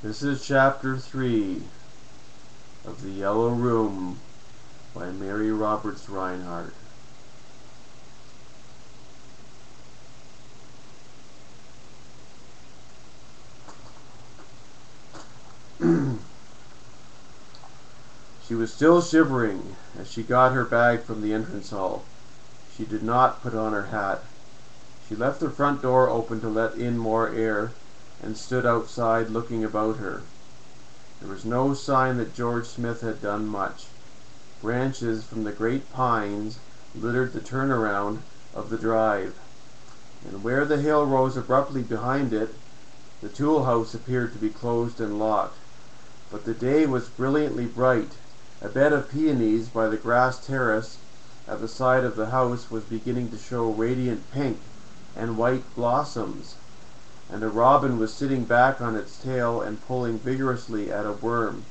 This is chapter 3 of The Yellow Room by Mary Roberts Rinehart. she was still shivering as she got her bag from the entrance hall. She did not put on her hat. She left the front door open to let in more air and stood outside looking about her. There was no sign that George Smith had done much. Branches from the great pines littered the turnaround of the drive, and where the hill rose abruptly behind it, the tool house appeared to be closed and locked. But the day was brilliantly bright. A bed of peonies by the grass terrace at the side of the house was beginning to show radiant pink and white blossoms and a robin was sitting back on its tail and pulling vigorously at a worm.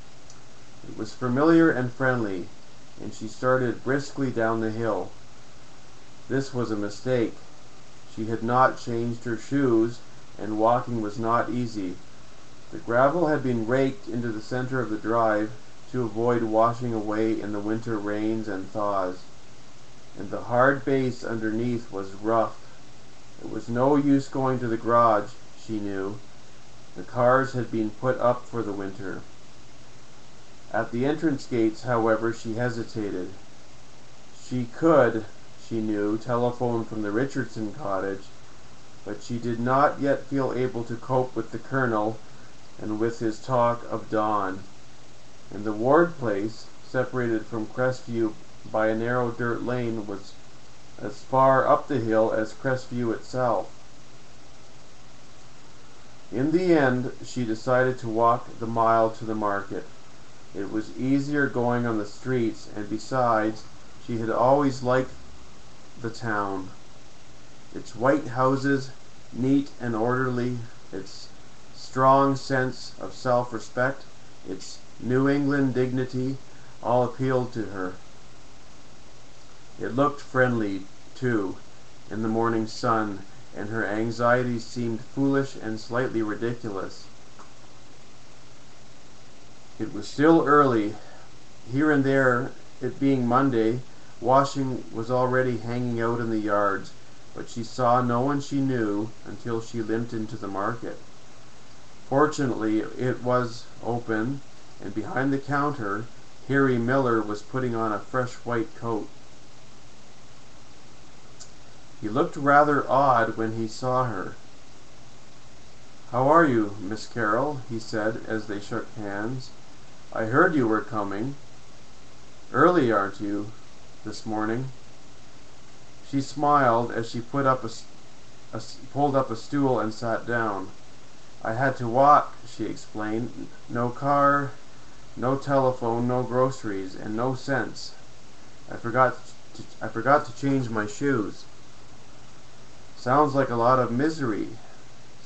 It was familiar and friendly, and she started briskly down the hill. This was a mistake. She had not changed her shoes, and walking was not easy. The gravel had been raked into the center of the drive to avoid washing away in the winter rains and thaws, and the hard base underneath was rough. It was no use going to the garage she knew. The cars had been put up for the winter. At the entrance gates, however, she hesitated. She could, she knew, telephone from the Richardson cottage, but she did not yet feel able to cope with the colonel and with his talk of Don. And the Ward place, separated from Crestview by a narrow dirt lane, was as far up the hill as Crestview itself. In the end, she decided to walk the mile to the market. It was easier going on the streets, and besides, she had always liked the town. Its white houses, neat and orderly, its strong sense of self-respect, its New England dignity, all appealed to her. It looked friendly, too, in the morning sun, and her anxieties seemed foolish and slightly ridiculous. It was still early. Here and there, it being Monday, washing was already hanging out in the yards, but she saw no one she knew until she limped into the market. Fortunately, it was open, and behind the counter, Harry Miller was putting on a fresh white coat. He looked rather odd when he saw her. "How are you, Miss Carol?" he said, as they shook hands. "I heard you were coming. Early, aren't you, this morning?" She smiled as she put up a, a, pulled up a stool and sat down. "I had to walk," she explained. "No car, no telephone, no groceries, and no cents. I forgot to, I forgot to change my shoes." "Sounds like a lot of misery,"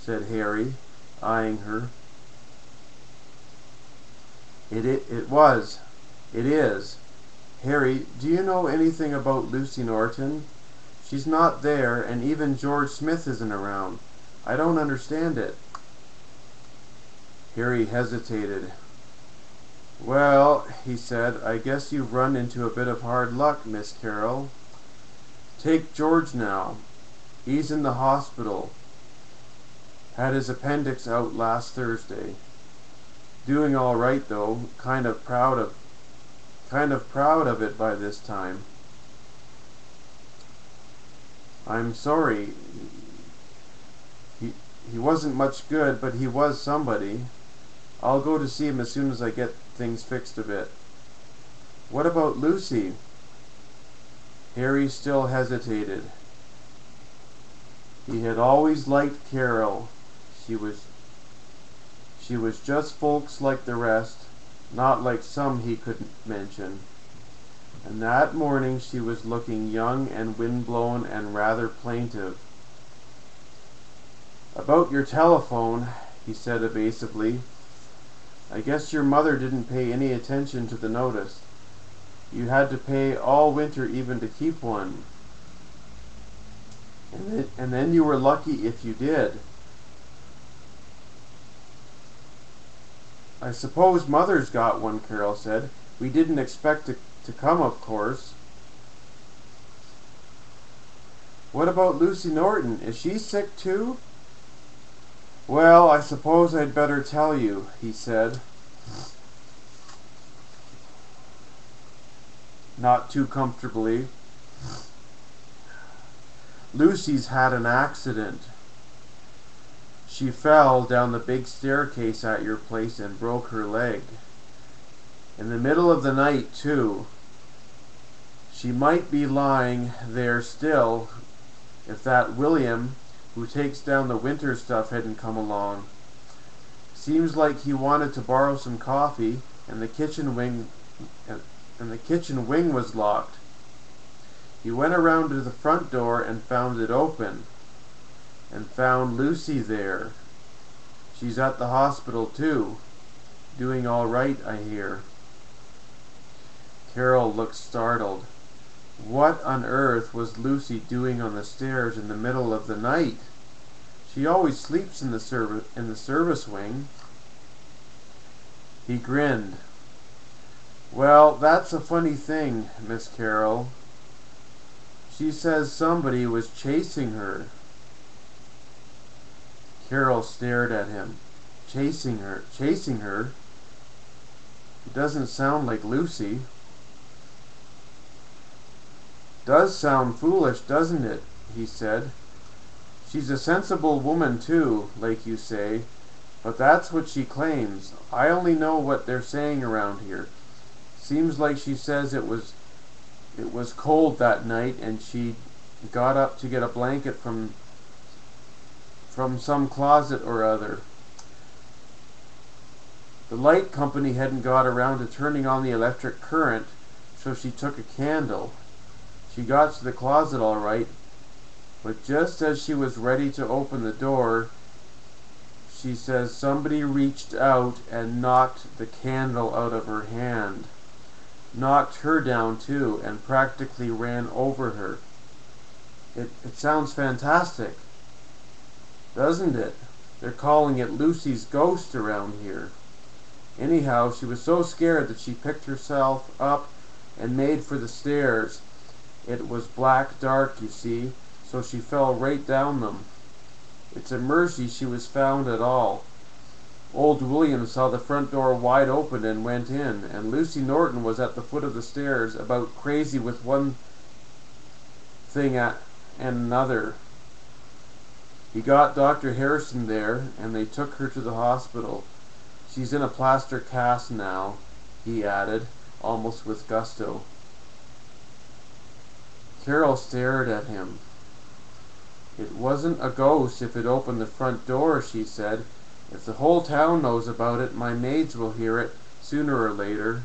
said Harry, eyeing her. It, it, it was. It is. Harry, do you know anything about Lucy Norton? She's not there, and even George Smith isn't around. I don't understand it. Harry hesitated. Well, he said, I guess you've run into a bit of hard luck, Miss Carol. Take George now. He's in the hospital. Had his appendix out last Thursday. Doing all right though. Kind of proud of kind of proud of it by this time. I'm sorry. He he wasn't much good, but he was somebody. I'll go to see him as soon as I get things fixed a bit. What about Lucy? Harry still hesitated. He had always liked Carol. She was she was just folks like the rest, not like some he could mention. And that morning she was looking young and windblown and rather plaintive. About your telephone, he said evasively. I guess your mother didn't pay any attention to the notice. You had to pay all winter even to keep one. And then, and then you were lucky if you did. I suppose mother's got one, Carol said. We didn't expect to, to come, of course. What about Lucy Norton? Is she sick too? Well, I suppose I'd better tell you, he said. Not too comfortably. Lucy's had an accident. She fell down the big staircase at your place and broke her leg. In the middle of the night, too. She might be lying there still if that William who takes down the winter stuff hadn't come along. Seems like he wanted to borrow some coffee and the kitchen wing and the kitchen wing was locked. He went around to the front door and found it open and found Lucy there. She's at the hospital too. Doing all right, I hear. Carol looked startled. What on earth was Lucy doing on the stairs in the middle of the night? She always sleeps in the service in the service wing. He grinned. Well, that's a funny thing, Miss Carol. She says somebody was chasing her. Carol stared at him. Chasing her? Chasing her? It doesn't sound like Lucy. Does sound foolish, doesn't it? he said. She's a sensible woman, too, like you say, but that's what she claims. I only know what they're saying around here. Seems like she says it was it was cold that night and she got up to get a blanket from from some closet or other. The light company hadn't got around to turning on the electric current, so she took a candle. She got to the closet all right, but just as she was ready to open the door, she says somebody reached out and knocked the candle out of her hand. Knocked her down too, and practically ran over her. It, it sounds fantastic, doesn't it? They're calling it Lucy's ghost around here. Anyhow, she was so scared that she picked herself up and made for the stairs. It was black dark, you see, so she fell right down them. It's a mercy she was found at all. Old William saw the front door wide open and went in, and Lucy Norton was at the foot of the stairs, about crazy with one thing and another. He got Dr. Harrison there, and they took her to the hospital. She's in a plaster cast now, he added, almost with gusto. Carol stared at him. It wasn't a ghost if it opened the front door, she said. If the whole town knows about it, my maids will hear it, sooner or later.